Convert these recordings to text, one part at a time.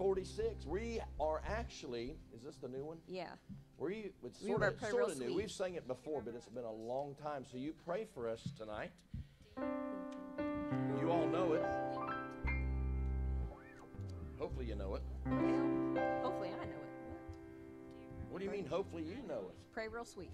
46. We are actually, is this the new one? Yeah. We, it's sort, we of, sort of new. We've sang it before, but it's been a long time. So you pray for us tonight. You all know it. Hopefully you know it. Hopefully I know it. What do you mean, hopefully you know it? Pray real sweet.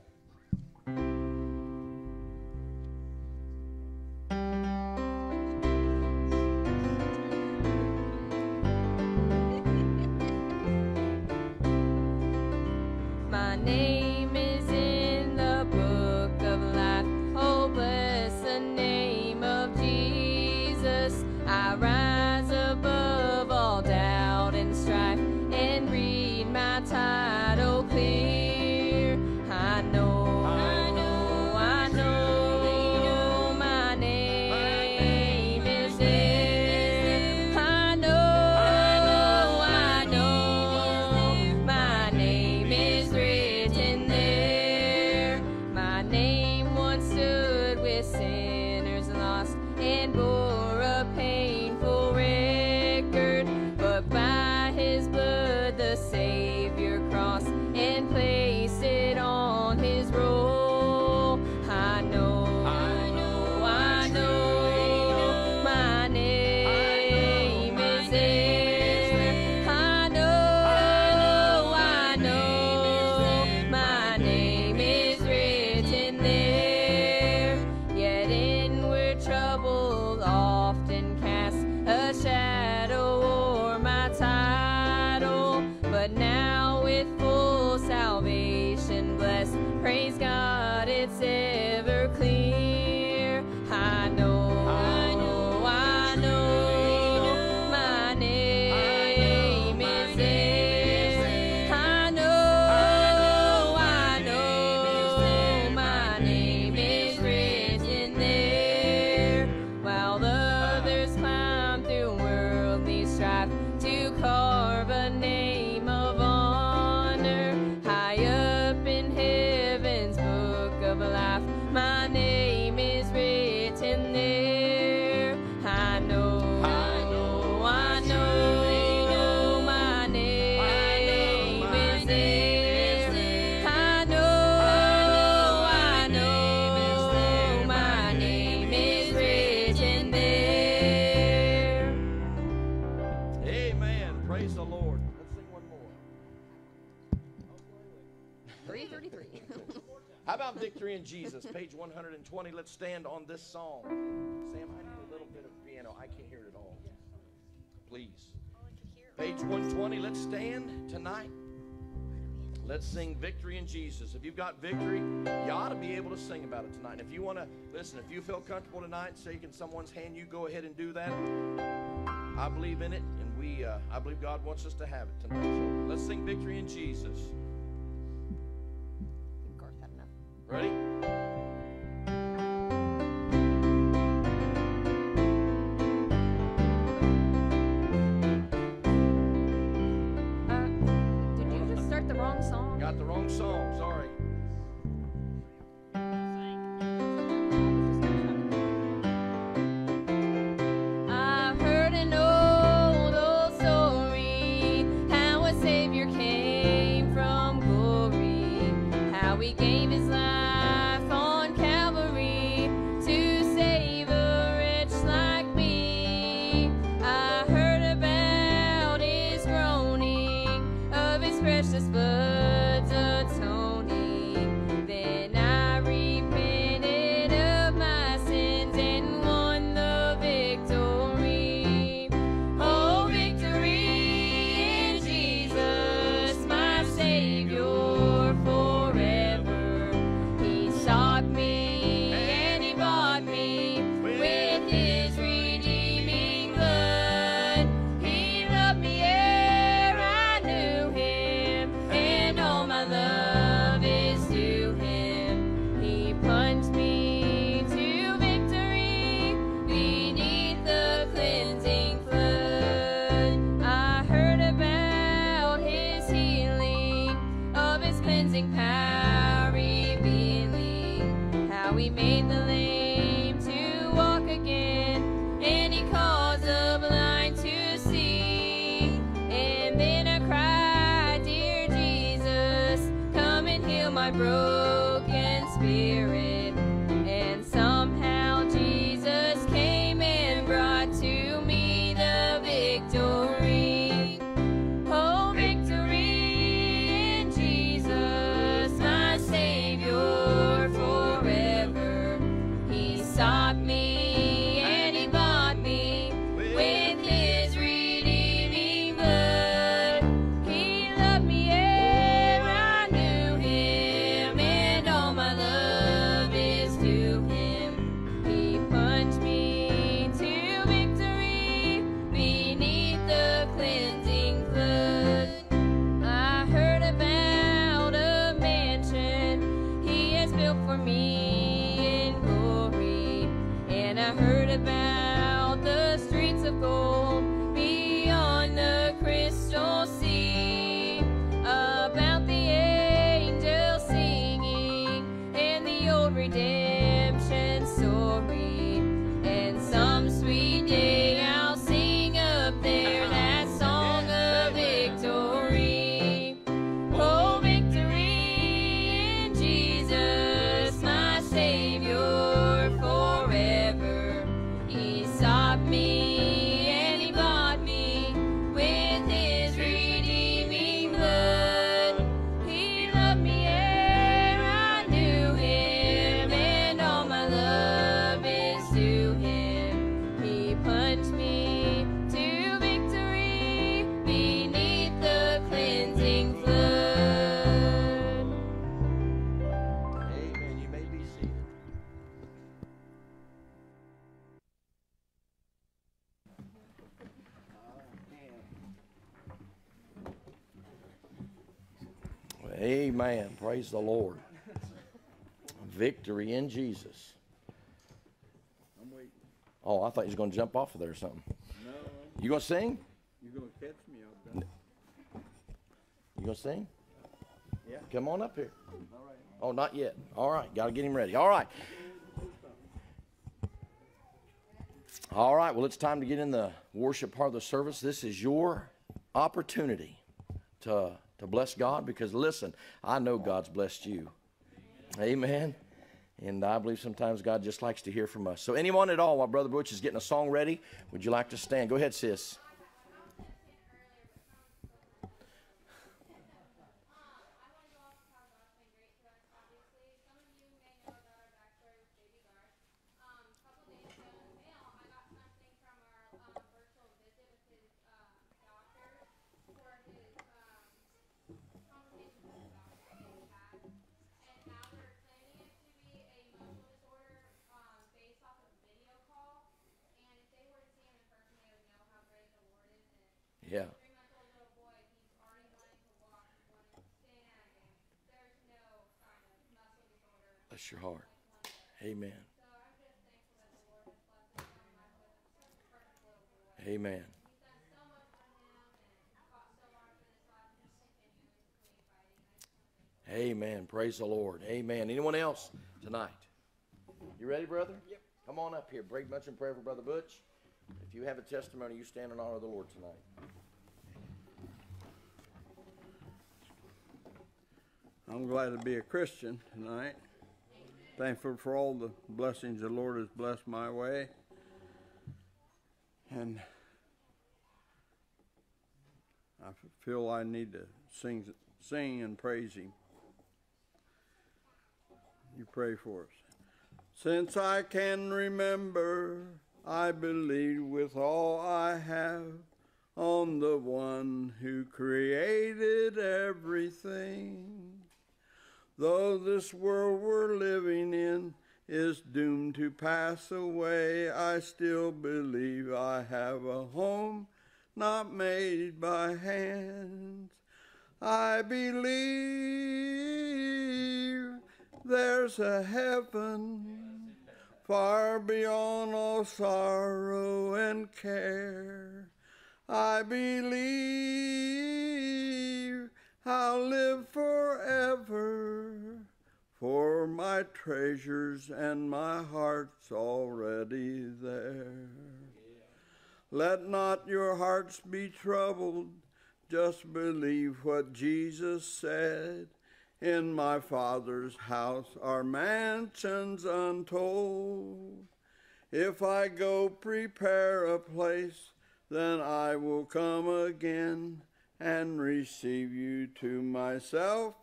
in Jesus, page 120. Let's stand on this song. Sam, I need a little bit of piano. I can't hear it at all. Please. Page 120. Let's stand tonight. Let's sing Victory in Jesus. If you've got victory, you ought to be able to sing about it tonight. And if you want to, listen, if you feel comfortable tonight shaking someone's hand, you go ahead and do that. I believe in it, and we, uh, I believe God wants us to have it tonight. So let's sing Victory in Jesus. Ready? stop me. Amen. Praise the Lord. Victory in Jesus. I'm waiting. Oh, I thought you was going to jump off of there or something. No, You going to sing? you're gonna catch me. I'll. You going to sing? Yeah. Come on up here. All right. Oh, not yet. All right. Got to get him ready. All right. All right. Well, it's time to get in the worship part of the service. This is your opportunity to, to bless God because, listen, I know God's blessed you. Amen. And I believe sometimes God just likes to hear from us. So, anyone at all, while Brother Butch is getting a song ready, would you like to stand? Go ahead, sis. Bless your heart. Amen. Amen. Amen. Praise the Lord. Amen. Anyone else tonight? You ready, brother? Yep. Come on up here. Break much in prayer for Brother Butch. If you have a testimony, you stand in honor of the Lord tonight. I'm glad to be a Christian tonight. Thankful for all the blessings the Lord has blessed my way. And I feel I need to sing, sing and praise Him. You pray for us. Since I can remember, I believe with all I have on the one who created everything. Though this world we're living in is doomed to pass away, I still believe I have a home not made by hands. I believe there's a heaven far beyond all sorrow and care. I believe I'll live forever, for my treasures and my heart's already there. Let not your hearts be troubled, just believe what Jesus said. In my Father's house are mansions untold. If I go prepare a place, then I will come again and receive you to myself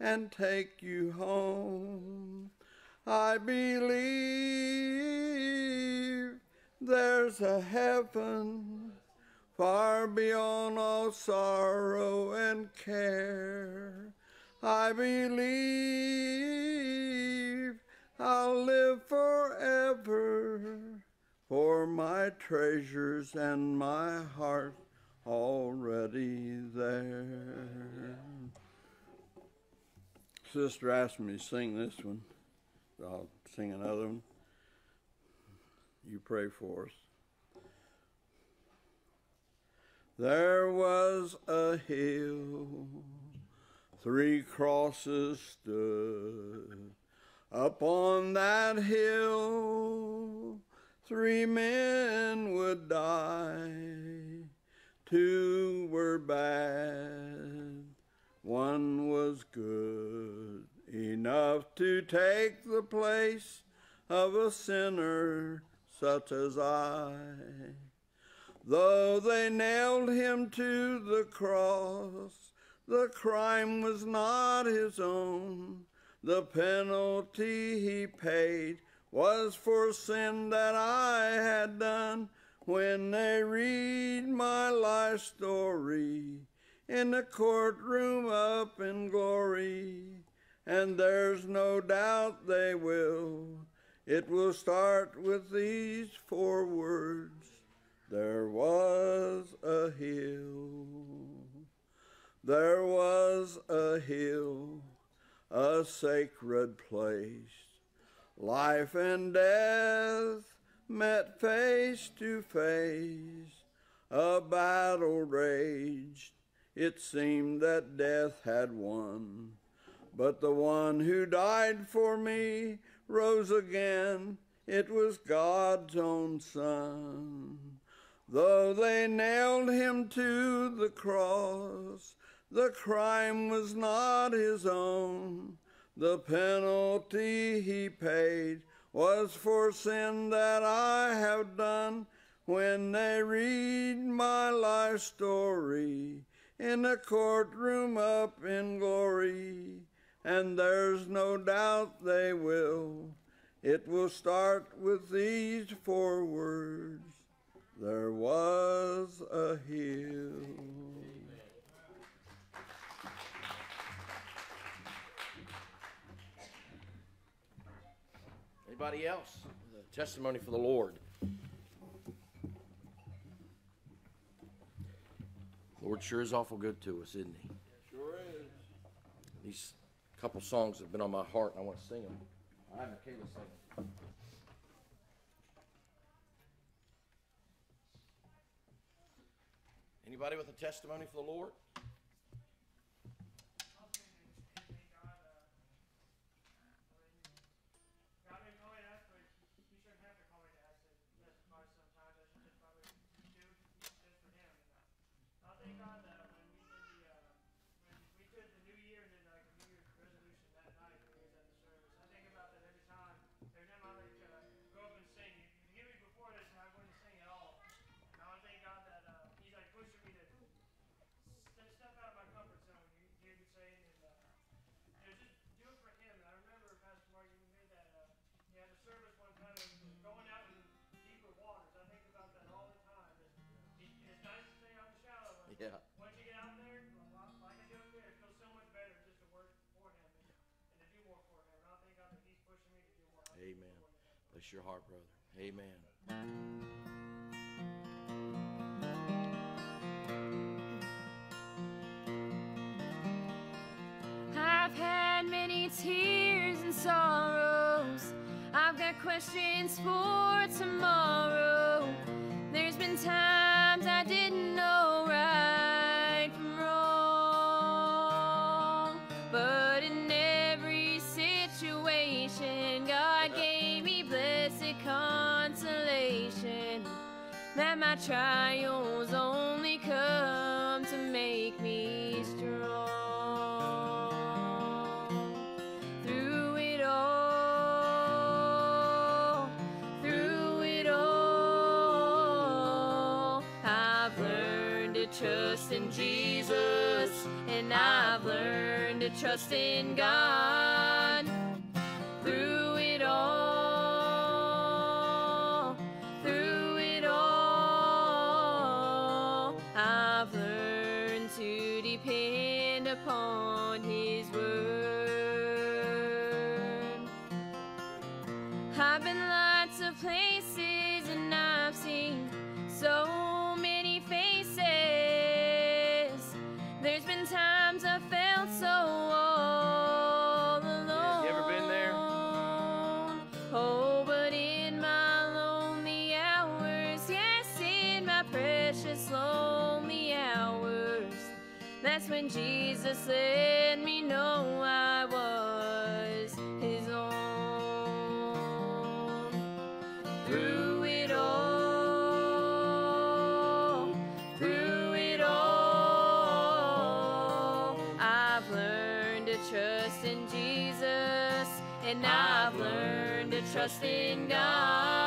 and take you home. I believe there's a heaven far beyond all sorrow and care. I believe I'll live forever for my treasures and my heart already there. Sister asked me to sing this one. I'll sing another one. You pray for us. There was a hill, three crosses stood. Upon that hill, three men would die two were bad, one was good, enough to take the place of a sinner such as I. Though they nailed him to the cross, the crime was not his own. The penalty he paid was for sin that I had done when they read my life story in the courtroom up in glory. And there's no doubt they will. It will start with these four words There was a hill. There was a hill, a sacred place. Life and death met face to face, a battle raged. It seemed that death had won, but the one who died for me rose again. It was God's own Son. Though they nailed him to the cross, the crime was not his own. The penalty he paid was for sin that I have done when they read my life story in a courtroom up in glory. And there's no doubt they will. It will start with these four words There was a hill. Anybody else? The testimony for the Lord. Lord sure is awful good to us, isn't he? Sure is. These couple songs have been on my heart, and I want to sing them. I have Michaela sing them. Anybody with a testimony for the Lord? Bless your heart, brother. Amen. I've had many tears and sorrows. I've got questions for tomorrow. There's been times. my trials only come to make me strong. Through it all, through it all, I've learned to trust in Jesus, and I've learned to trust in God. That's when Jesus let me know I was his own. Through it all, through it all, I've learned to trust in Jesus, and I've learned to trust in God.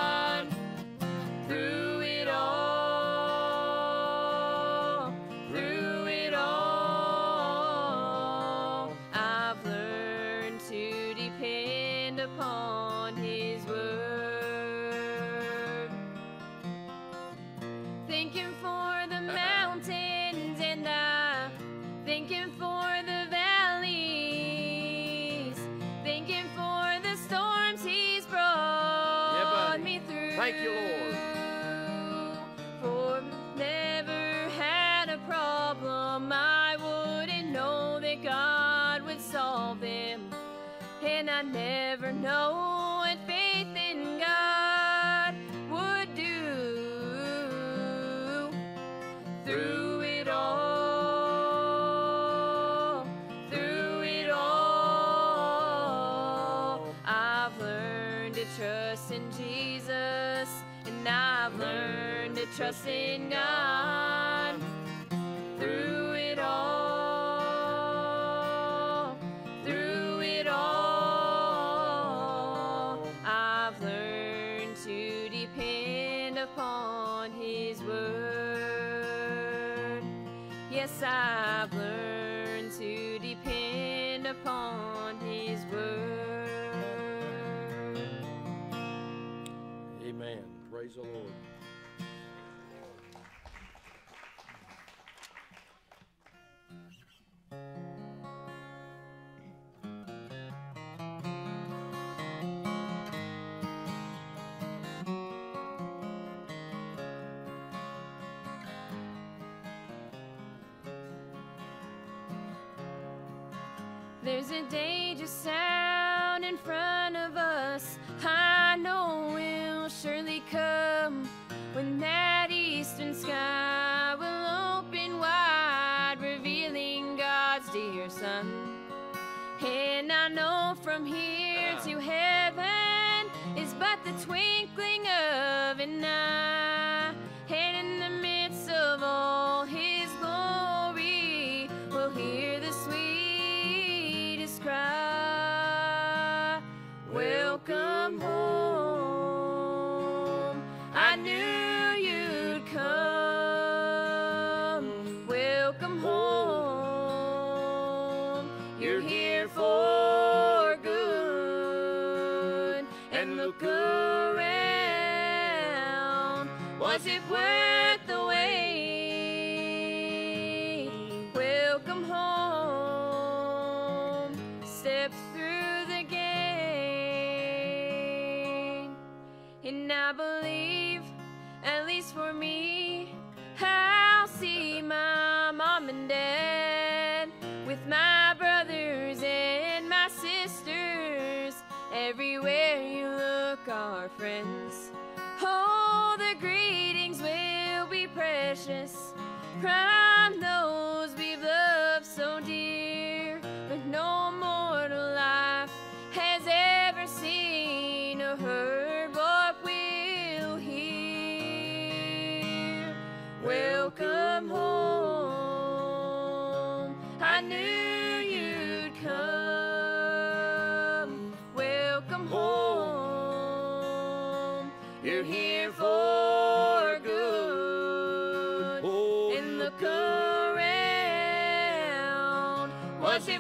trust in God. Ah, There's a danger sound in front of us. I know will surely come when that eastern sky will open wide, revealing God's dear Son. And I know from here to uh-huh. heaven is but the twinkling of an You're here for good. And look around. Was it worth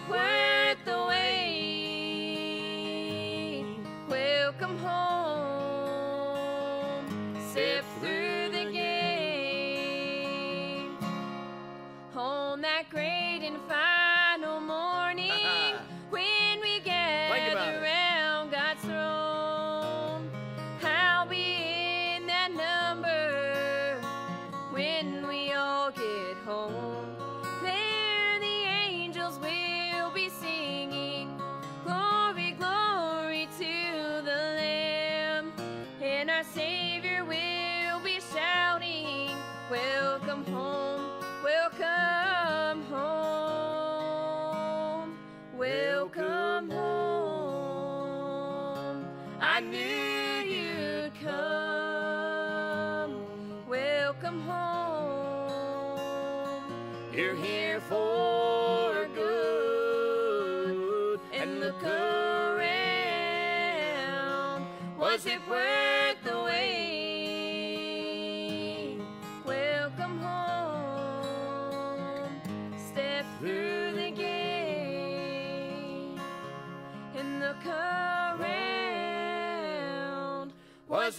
Was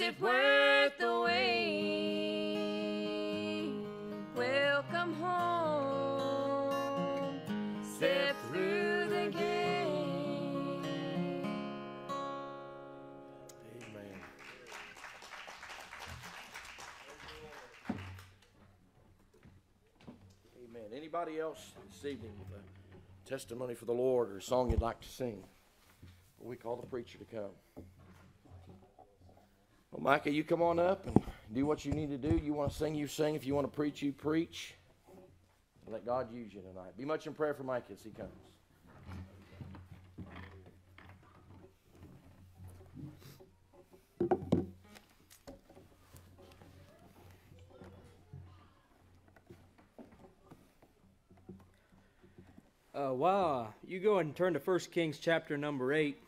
it worth the wait? Welcome home. Step through the gate. Amen. Amen. Anybody else this evening with a testimony for the Lord or a song you'd like to sing? We call the preacher to come. Well, Micah, you come on up and do what you need to do. You want to sing, you sing. If you want to preach, you preach. Let God use you tonight. Be much in prayer for Micah as he comes. Uh, wow, you go and turn to 1 Kings chapter number 8.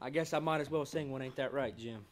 I guess I might as well sing one, ain't that right, Jim?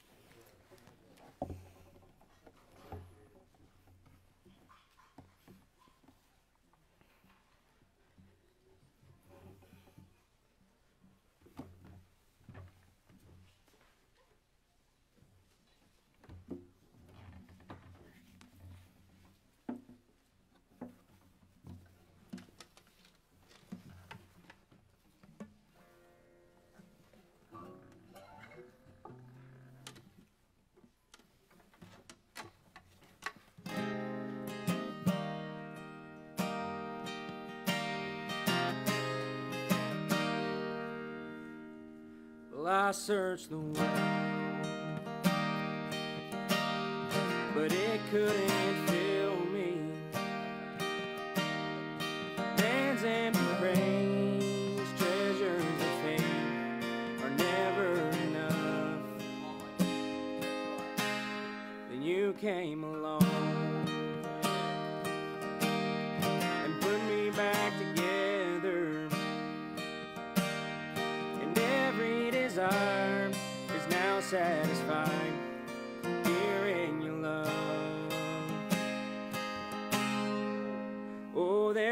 Searched the world, but it couldn't fill me. Man's empty praise, treasures of fame are never enough. Then you came along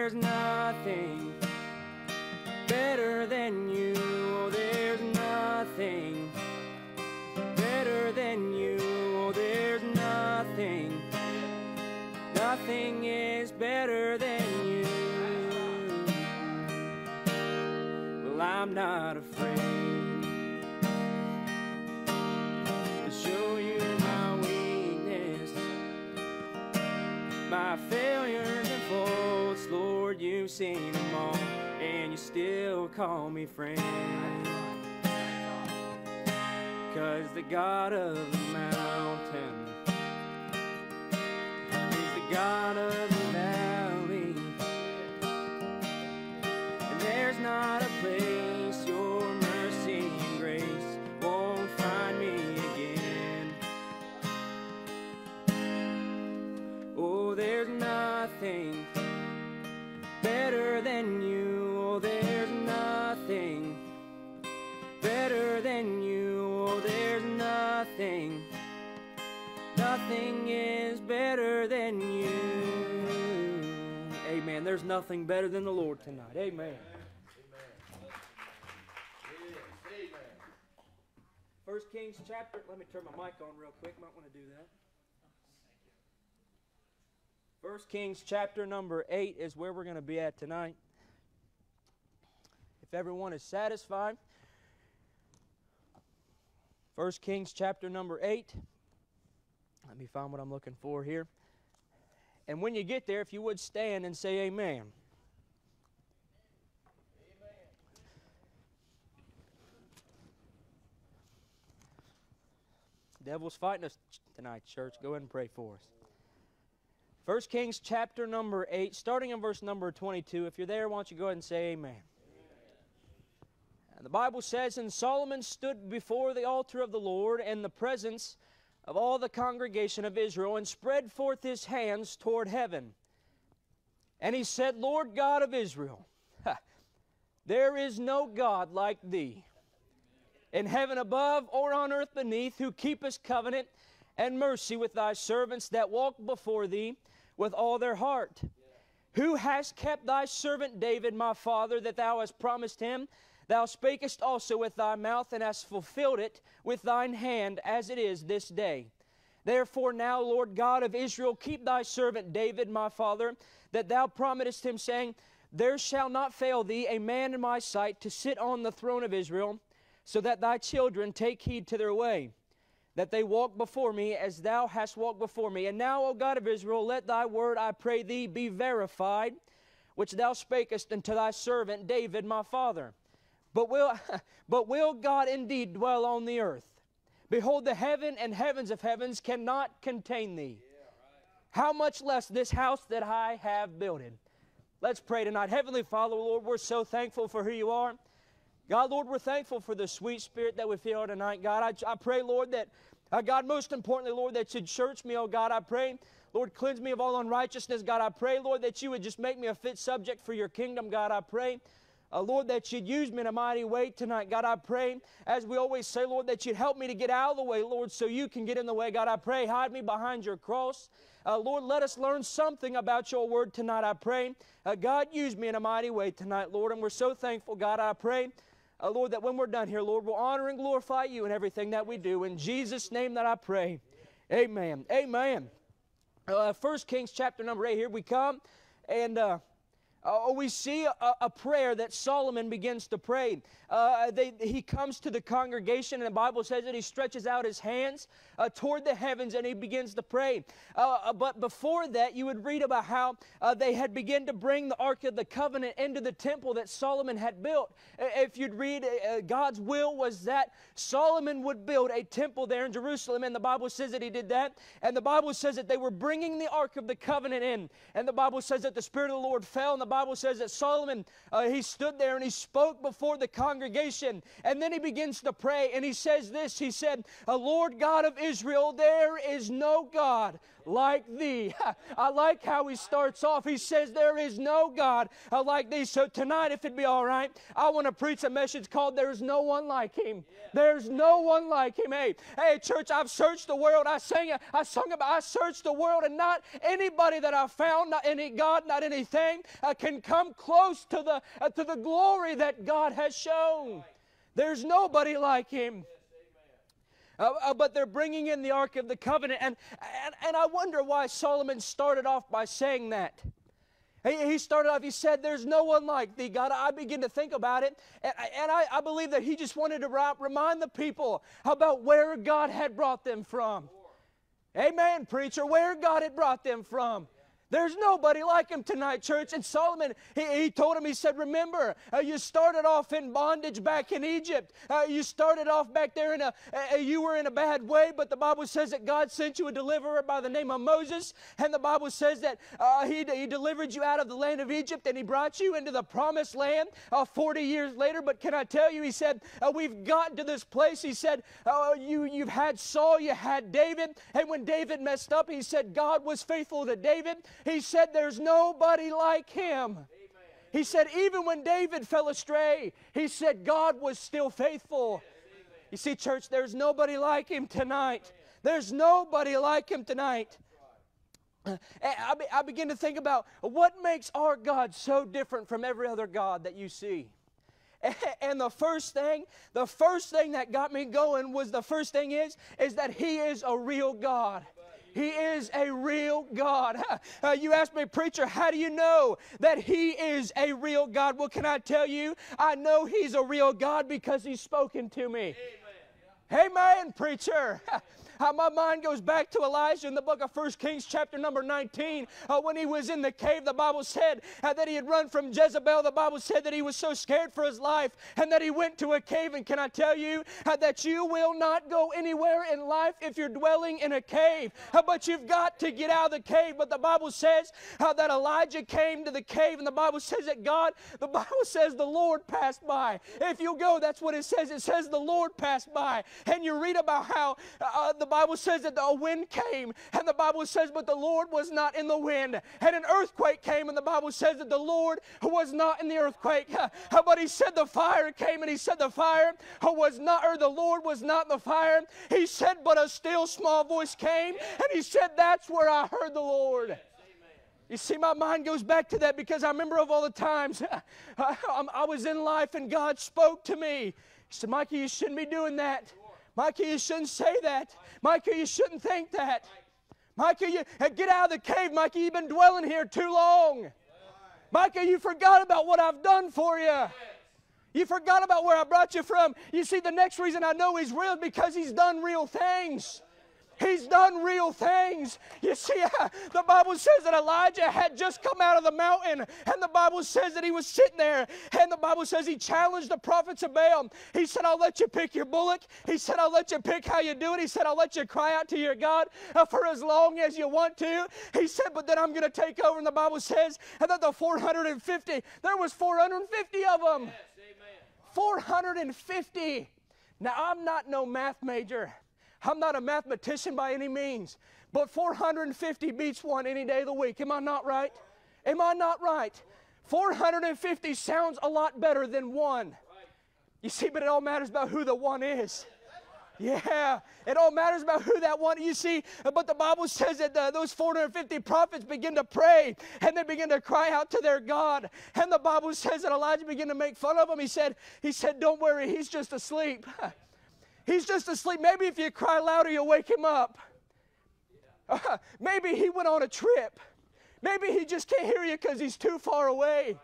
there's nothing call me friend. Cause the God of the mountain There's nothing better than the Lord tonight. Amen. First Kings chapter. Let me turn my mic on real quick. Might want to do that. First Kings chapter number eight is where we're going to be at tonight. If everyone is satisfied, First Kings chapter number eight. Let me find what I'm looking for here. And when you get there, if you would stand and say amen. Devil's fighting us tonight, church. Go ahead and pray for us. First Kings chapter number 8, starting in verse number 22. If you're there, why don't you go ahead and say amen. And the Bible says, And Solomon stood before the altar of the Lord in the presence of all the congregation of Israel and spread forth his hands toward heaven. And he said, Lord God of Israel, there is no God like thee in heaven above or on earth beneath, who keepest covenant and mercy with thy servants that walk before thee with all their heart. Who hast kept thy servant David, my father, that thou hast promised him? Thou spakest also with thy mouth, and hast fulfilled it with thine hand, as it is this day. Therefore, now, Lord God of Israel, keep thy servant David, my father, that thou promisest him, saying, There shall not fail thee a man in my sight to sit on the throne of Israel so that thy children take heed to their way, that they walk before me as thou hast walked before me. And now, O God of Israel, let thy word, I pray thee, be verified, which thou spakest unto thy servant David my father. But will, but will God indeed dwell on the earth? Behold, the heaven and heavens of heavens cannot contain thee. How much less this house that I have builded? Let's pray tonight. Heavenly Father, Lord, we're so thankful for who you are. God, Lord, we're thankful for the sweet spirit that we feel tonight. God, I, I pray, Lord, that, uh, God, most importantly, Lord, that you'd search me, oh God. I pray, Lord, cleanse me of all unrighteousness. God, I pray, Lord, that you would just make me a fit subject for your kingdom. God, I pray. Uh, Lord, that you'd use me in a mighty way tonight. God, I pray, as we always say, Lord, that you'd help me to get out of the way, Lord, so you can get in the way. God, I pray, hide me behind your cross. Uh, Lord, let us learn something about your word tonight, I pray. Uh, God, use me in a mighty way tonight, Lord, and we're so thankful, God, I pray. Uh, Lord, that when we're done here, Lord, we'll honor and glorify you in everything that we do. In Jesus' name that I pray. Amen. Amen. Uh, 1 Kings chapter number 8, here we come. And uh, we see a, a, prayer that Solomon begins to pray. Uh, they, he comes to the congregation, and the Bible says that he stretches out his hands uh, toward the heavens and he begins to pray. Uh, uh, but before that, you would read about how uh, they had begun to bring the Ark of the Covenant into the temple that Solomon had built. If you'd read, God's will was that Solomon would build a temple there in Jerusalem, and the Bible says that he did that. And the Bible says that they were bringing the Ark of the Covenant in, and the Bible says that the Spirit of the Lord fell, and the Bible says that Solomon, uh, he stood there and he spoke before the congregation. And then he begins to pray and he says this He said, Lord God of Israel, there is no God like thee. I like how he starts off. He says, There is no God like thee. So tonight, if it'd be all right, I want to preach a message called There's No One Like Him. There's no one like him. Hey, hey, church, I've searched the world. I sang, it, I sung about, I searched the world, and not anybody that I found, not any God, not anything, uh, can come close to the uh, to the glory that God has shown. There's nobody like him. Uh, uh, but they're bringing in the Ark of the Covenant. And, and, and I wonder why Solomon started off by saying that. He, started off, he said, There's no one like thee, God. I begin to think about it, and, and I, I believe that he just wanted to remind the people about where God had brought them from. Amen, preacher, where God had brought them from. There's nobody like him tonight, church. And Solomon, he, he told him, he said, Remember, uh, you started off in bondage back in Egypt. Uh, you started off back there in a, uh, you were in a bad way, but the Bible says that God sent you a deliverer by the name of Moses. And the Bible says that uh, he, he delivered you out of the land of Egypt and he brought you into the promised land uh, 40 years later. But can I tell you, he said, uh, We've gotten to this place. He said, you, You've had Saul, you had David. And when David messed up, he said, God was faithful to David. He said, There's nobody like him. He said, even when David fell astray, he said, God was still faithful. You see, church, there's nobody like him tonight. There's nobody like him tonight. Uh, I begin to think about what makes our God so different from every other God that you see. And the first thing, the first thing that got me going was the first thing is, is that He is a real God. He is a real God. Uh, you ask me, preacher, how do you know that He is a real God? Well, can I tell you? I know He's a real God because He's spoken to me. Amen, Amen preacher. How my mind goes back to Elijah in the book of First Kings, chapter number 19. Uh, when he was in the cave, the Bible said uh, that he had run from Jezebel. The Bible said that he was so scared for his life and that he went to a cave. And can I tell you uh, that you will not go anywhere in life if you're dwelling in a cave? Uh, but you've got to get out of the cave. But the Bible says uh, that Elijah came to the cave, and the Bible says that God, the Bible says the Lord passed by. If you go, that's what it says. It says the Lord passed by. And you read about how uh, the Bible says that the wind came, and the Bible says, but the Lord was not in the wind. And an earthquake came, and the Bible says that the Lord was not in the earthquake. But he said the fire came, and he said the fire was not, or the Lord was not in the fire. He said, but a still small voice came, and he said, that's where I heard the Lord. You see, my mind goes back to that because I remember of all the times I, was in life and God spoke to me. He said, Mikey, you shouldn't be doing that. Mikey, you shouldn't say that. Mikey, you shouldn't think that. Mikey, you get out of the cave. Mikey, you've been dwelling here too long. Micah, you forgot about what I've done for you. You forgot about where I brought you from. You see, the next reason I know He's real is because He's done real things. He's done real things. You see, the Bible says that Elijah had just come out of the mountain, and the Bible says that he was sitting there, and the Bible says he challenged the prophets of Baal. He said, I'll let you pick your bullock. He said, I'll let you pick how you do it. He said, I'll let you cry out to your God uh, for as long as you want to. He said, but then I'm going to take over. And the Bible says that the 450, there was 450 of them. Yes, 450. Now, I'm not no math major. I'm not a mathematician by any means, but 450 beats one any day of the week. Am I not right? Am I not right? 450 sounds a lot better than one. You see, but it all matters about who the one is. Yeah, it all matters about who that one. You see, but the Bible says that the, those 450 prophets begin to pray and they begin to cry out to their God. And the Bible says that Elijah began to make fun of them. He said, "He said, don't worry, he's just asleep." He's just asleep. Maybe if you cry louder, you'll wake him up. Uh, maybe he went on a trip. Maybe he just can't hear you because he's too far away.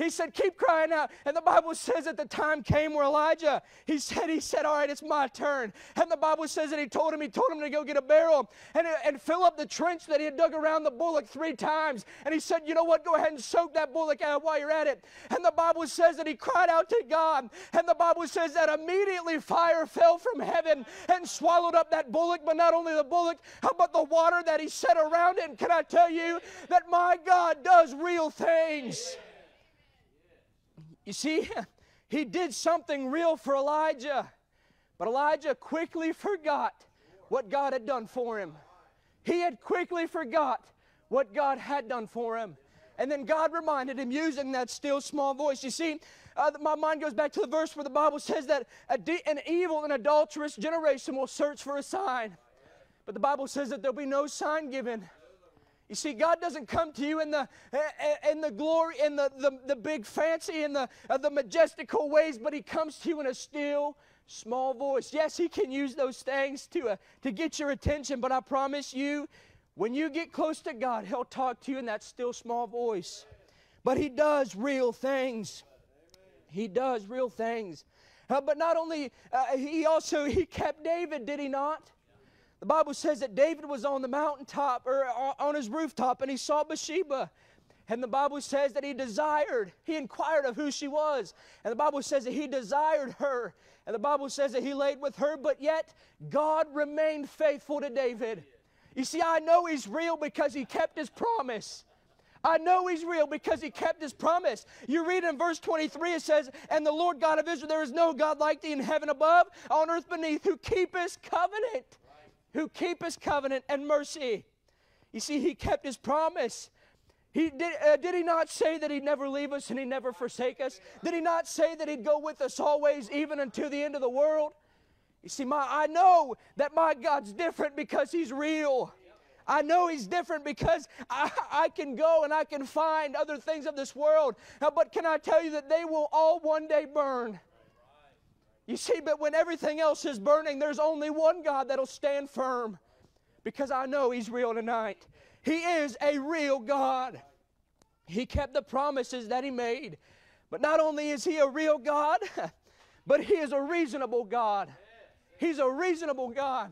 He said, keep crying out. And the Bible says that the time came where Elijah, he said, he said, all right, it's my turn. And the Bible says that he told him, he told him to go get a barrel and, and fill up the trench that he had dug around the bullock three times. And he said, you know what, go ahead and soak that bullock out while you're at it. And the Bible says that he cried out to God. And the Bible says that immediately fire fell from heaven and swallowed up that bullock, but not only the bullock, uh, but the water that he set around it. And can I tell you that my God does real things? You see, he did something real for Elijah, but Elijah quickly forgot what God had done for him. He had quickly forgot what God had done for him. And then God reminded him using that still small voice. You see, uh, my mind goes back to the verse where the Bible says that de- an evil and adulterous generation will search for a sign. But the Bible says that there'll be no sign given you see, God doesn't come to you in the in the glory, in the, the, the big fancy, in the uh, the majestical ways, but He comes to you in a still, small voice. Yes, He can use those things to uh, to get your attention, but I promise you, when you get close to God, He'll talk to you in that still, small voice. But He does real things. He does real things. Uh, but not only, uh, He also He kept David, did He not? The Bible says that David was on the mountaintop or on his rooftop and he saw Bathsheba. And the Bible says that he desired, he inquired of who she was. And the Bible says that he desired her. And the Bible says that he laid with her, but yet God remained faithful to David. You see, I know he's real because he kept his promise. I know he's real because he kept his promise. You read in verse 23, it says, And the Lord God of Israel, there is no God like thee in heaven above, on earth beneath, who keepeth covenant who keep his covenant and mercy. You see, he kept his promise. He did, uh, did he not say that he'd never leave us and he'd never forsake us? Did he not say that he'd go with us always, even until the end of the world? You see, my, I know that my God's different because he's real. I know He's different because I, I, can go and I can find other things of this world. But can I tell you that they will all one day burn? You see, but when everything else is burning, there's only one God that'll stand firm because I know He's real tonight. He is a real God. He kept the promises that He made. But not only is He a real God, but He is a reasonable God. He's a reasonable God.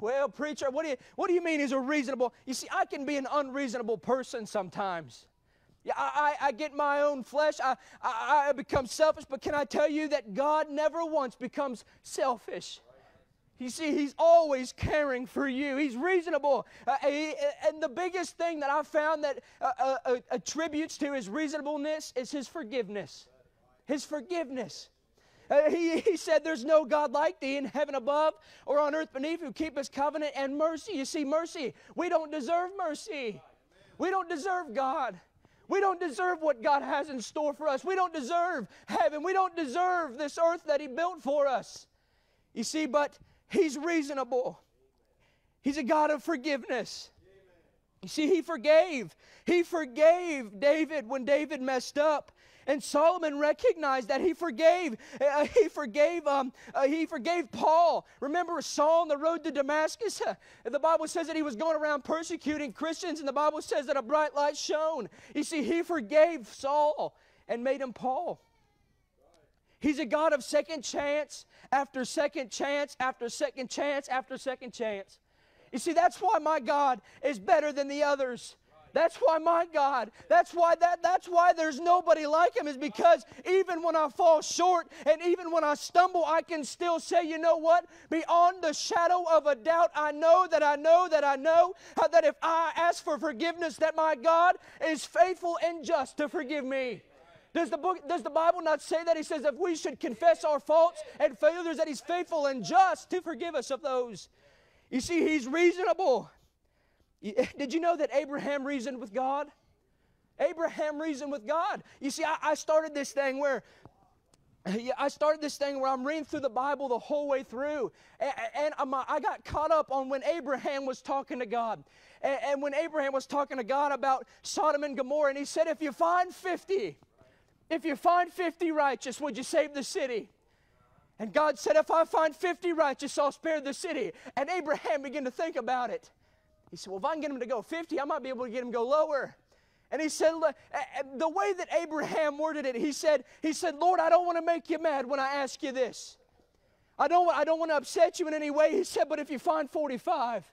Well, preacher, what do you, what do you mean He's a reasonable? You see, I can be an unreasonable person sometimes. I, I, I get my own flesh. I, I, I become selfish. But can I tell you that God never once becomes selfish? You see, He's always caring for you. He's reasonable. Uh, he, and the biggest thing that I found that uh, uh, uh, attributes to His reasonableness is His forgiveness. His forgiveness. Uh, he, he said, There's no God like thee in heaven above or on earth beneath who keep his covenant and mercy. You see, mercy, we don't deserve mercy. We don't deserve God. We don't deserve what God has in store for us. We don't deserve heaven. We don't deserve this earth that He built for us. You see, but He's reasonable. He's a God of forgiveness. You see, He forgave. He forgave David when David messed up. And Solomon recognized that he forgave. Uh, he forgave. Um, uh, he forgave Paul. Remember Saul on the road to Damascus? The Bible says that he was going around persecuting Christians, and the Bible says that a bright light shone. You see, he forgave Saul and made him Paul. He's a God of second chance after second chance after second chance after second chance. You see, that's why my God is better than the others. That's why my God, that's why that that's why there's nobody like him is because even when I fall short and even when I stumble, I can still say, you know what? Beyond the shadow of a doubt, I know that I know that I know that if I ask for forgiveness, that my God is faithful and just to forgive me. Does the, book, does the Bible not say that? He says if we should confess our faults and failures, that He's faithful and just to forgive us of those. You see, He's reasonable. Eh, did you know that Abraham reasoned with God? Abraham reasoned with God. You see, I, I started this thing where I started this thing where I'm reading through the Bible the whole way through. And, I got caught up on when Abraham was talking to God. And, and, when Abraham was talking to God about Sodom and Gomorrah, and he said, If you find 50, if you find 50 righteous, would you save the city? And God said, If I find 50 righteous, I'll spare the city. And Abraham began to think about it. He said, Well, if I can get him to go 50, I might be able to get him to go lower. And he said, "Look, eh, eh, the way that Abraham worded it, he said, he said, Lord, I don't want to make you mad when I ask you this. I don't, I don't want to upset you in any way. He said, but if you find 45,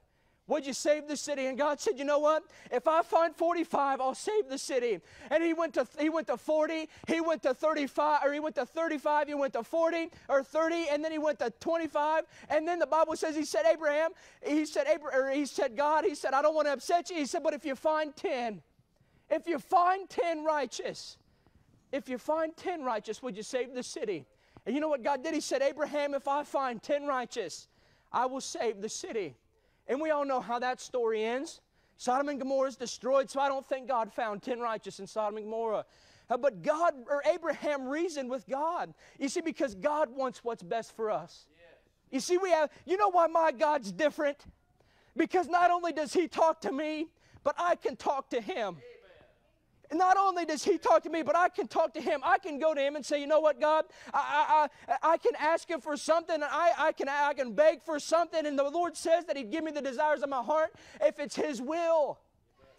would you save the city? And God said, you know what? If I find 45, I'll save the city. And he went to he went to 40, he went to 35, or he went to 35, he went to 40 or 30, and then he went to 25. And then the Bible says he said, Abraham, he said, Abraham, he said, God, he said, I don't want to upset you. He said, but if you find 10, if you find 10 righteous, if you find 10 righteous, would you save the city? And you know what God did? He said, Abraham, if I find 10 righteous, I will save the city. And we all know how that story ends. Sodom and Gomorrah is destroyed, so I don't think God found 10 righteous in Sodom and Gomorrah. Uh, but God, or Abraham, reasoned with God. You see, because God wants what's best for us. You see, we have, you know why my God's different? Because not only does He talk to me, but I can talk to Him. Not only does he talk to me, but I can talk to him. I can go to him and say, you know what, God, I, I, I, I can ask him for something, and I, I, can, I can beg for something, and the Lord says that he'd give me the desires of my heart if it's his will.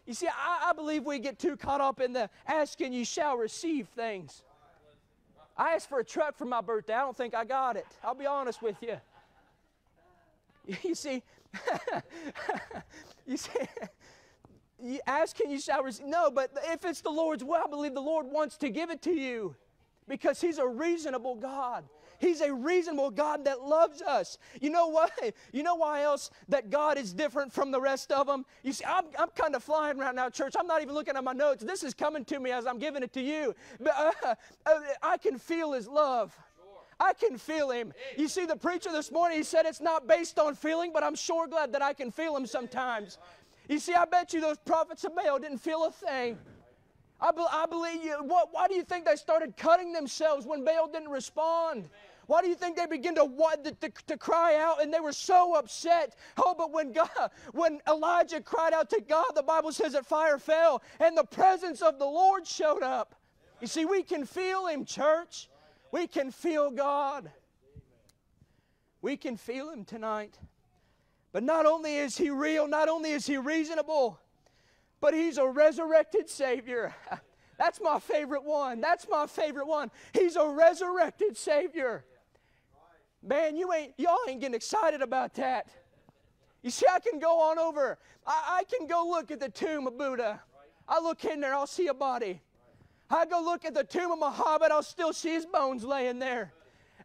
You see, I, I believe we get too caught up in the asking you shall receive things. I asked for a truck for my birthday. I don't think I got it. I'll be honest with you. You see, you see, you ask and you shall receive. No, but if it's the Lord's will, I believe the Lord wants to give it to you because He's a reasonable God. He's a reasonable God that loves us. You know what? You know why else that God is different from the rest of them? You see, I'm, I'm kind of flying right now, church. I'm not even looking at my notes. This is coming to me as I'm giving it to you. But uh, uh, I can feel His love. I can feel him. You see, the preacher this morning, he said it's not based on feeling, but I'm sure glad that I can feel him sometimes. You see, I bet you those prophets of Baal didn't feel a thing. I, be, I believe you. What, why do you think they started cutting themselves when Baal didn't respond? Why do you think they began to, to, to, cry out and they were so upset? Oh, but when God, when Elijah cried out to God, the Bible says that fire fell and the presence of the Lord showed up. You see, we can feel Him, church. We can feel God. We can feel Him tonight. But not only is He real, not only is He reasonable, but He's a resurrected Savior. That's my favorite one. That's my favorite one. He's a resurrected Savior. Man, you ain't y'all ain't getting excited about that. You see, I can go on over. I, I can go look at the tomb of Buddha. I look in there, I'll see a body. I go look at the tomb of Muhammad, I'll still see his bones laying there.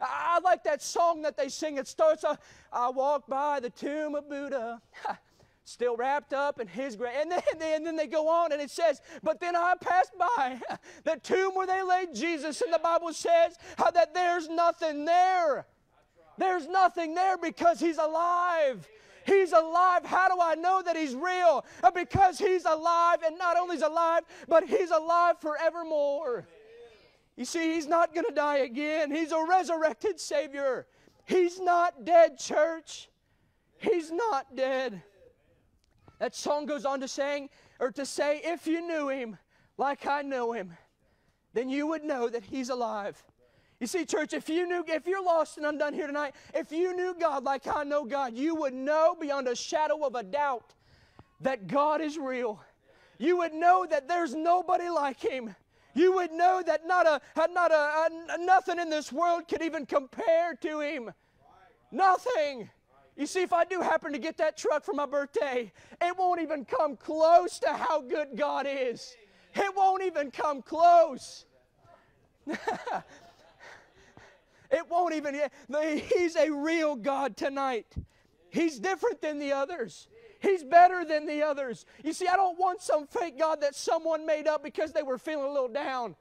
I, like that song that they sing. It starts, uh, I walk by the tomb of Buddha. still wrapped up in his grave. And then, and then they go on and it says, But then I passed by the tomb where they laid Jesus, and the Bible says that there's nothing there. There's nothing there because he's alive. He's alive. How do I know that He's real? Uh, because He's alive, and not only is alive, but He's alive forevermore. You see, He's not going to die again. He's a resurrected Savior. He's not dead, church. He's not dead. That song goes on to saying, or to say, if you knew Him like I know Him, then you would know that He's alive. You see, church, if you knew, if you're lost and undone here tonight, if you knew God like I know God, you would know beyond a shadow of a doubt that God is real. You would know that there's nobody like Him. You would know that not a, not a, a nothing in this world could even compare to Him. Nothing. You see, if I do happen to get that truck for my birthday, it won't even come close to how good God is. It won't even come close. It won't even, He's a real God tonight. He's different than the others. He's better than the others. You see, I don't want some fake God that someone made up because they were feeling a little down.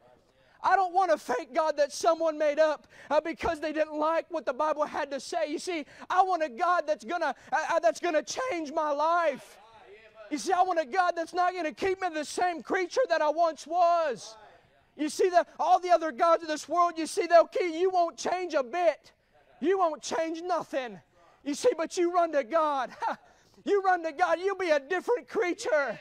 I don't want a fake God that someone made up uh, because they didn't like what the Bible had to say. You see, I want a God that's gonna uh, uh that's gonna change my life. You see, I want a God that's not gonna keep me the same creature that I once was. You see the all the other gods of this world, you see they'll keep you won't change a bit. You won't change nothing. You see, but you run to God. You run to God, you'll be a different creature.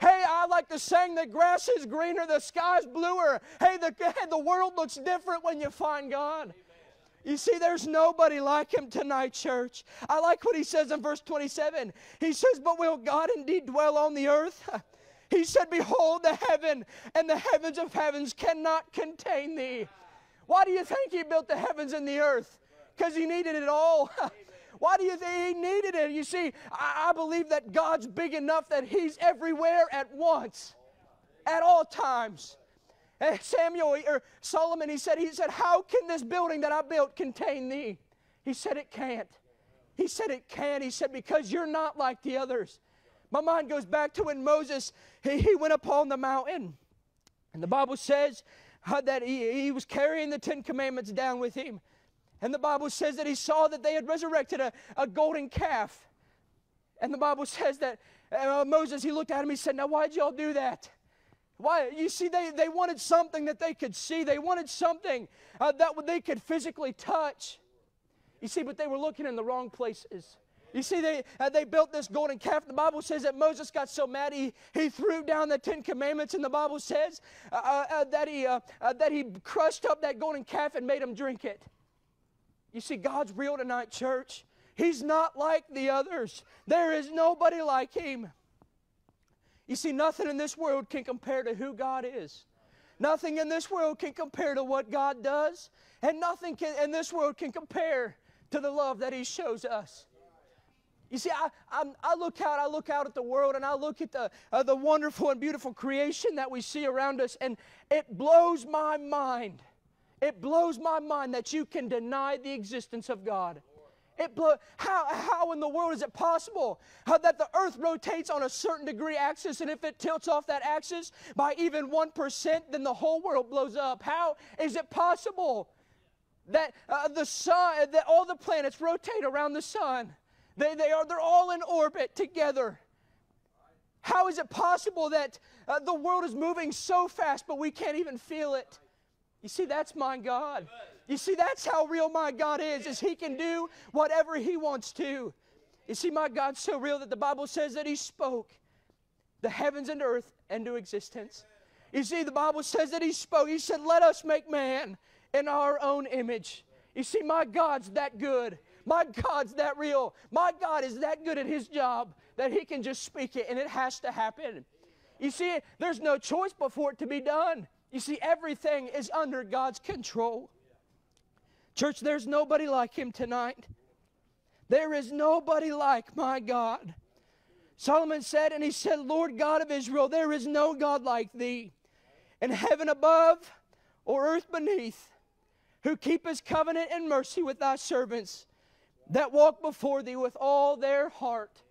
Hey, I like to sing the grass is greener, the sky's bluer. Hey, the, the world looks different when you find God. You see, there's nobody like him tonight, church. I like what he says in verse 27. He says, But will God indeed dwell on the earth? He said, Behold, the heaven and the heavens of heavens cannot contain thee. Why do you think he built the heavens and the earth? Because he needed it all. Why do you think he needed it? You see, I, I believe that God's big enough that he's everywhere at once, at all times. And Samuel or Solomon, he said, he said, How can this building that I built contain thee? He said, It can't. He said, It can't. He said, Because you're not like the others. My mind goes back to when Moses he, he went upon the mountain. And the Bible says uh, that he, he was carrying the Ten Commandments down with him. And the Bible says that he saw that they had resurrected a, a golden calf. And the Bible says that uh, Moses, he looked at him, he said, Now, why'd y'all do that? Why? You see, they, they wanted something that they could see. They wanted something uh, that they could physically touch. You see, but they were looking in the wrong places. You see, they, uh, they built this golden calf. The Bible says that Moses got so mad he, he threw down the Ten Commandments, and the Bible says uh, uh, uh that, he, uh, that he crushed up that golden calf and made him drink it. You see, God's real tonight, church. He's not like the others, there is nobody like him. You see, nothing in this world can compare to who God is. Nothing in this world can compare to what God does, and nothing can, in this world can compare to the love that He shows us. You see, I, I, I, look out, I look out at the world, and I look at the, uh, the wonderful and beautiful creation that we see around us, and it blows my mind. It blows my mind that you can deny the existence of God. It blow, how, how in the world is it possible how that the earth rotates on a certain degree axis and if it tilts off that axis by even 1% then the whole world blows up? How is it possible that uh, the sun that all the planets rotate around the sun? They, they are they're all in orbit together. How is it possible that uh, the world is moving so fast but we can't even feel it you see that's my god you see, that's how real my God is, is he can do whatever he wants to. You see, my God's so real that the Bible says that he spoke the heavens and earth into existence. You see, the Bible says that he spoke. He said, Let us make man in our own image. You see, my God's that good. My God's that real. My God is that good at his job that he can just speak it and it has to happen. You see, there's no choice but for it to be done. You see, everything is under God's control. Church, there's nobody like him tonight. There is nobody like my God. Solomon said, and he said, Lord God of Israel, there is no God like thee in heaven above or earth beneath, who keepeth covenant and mercy with thy servants that walk before thee with all their heart.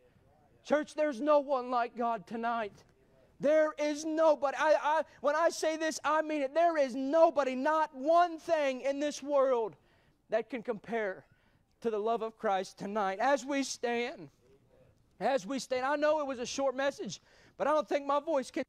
Church, there's no one like God tonight. There is nobody. I, I, when I say this, I mean it. There is nobody, not one thing in this world that can compare to the love of Christ tonight. As we stand, as we stand, I know it was a short message, but I don't think my voice can.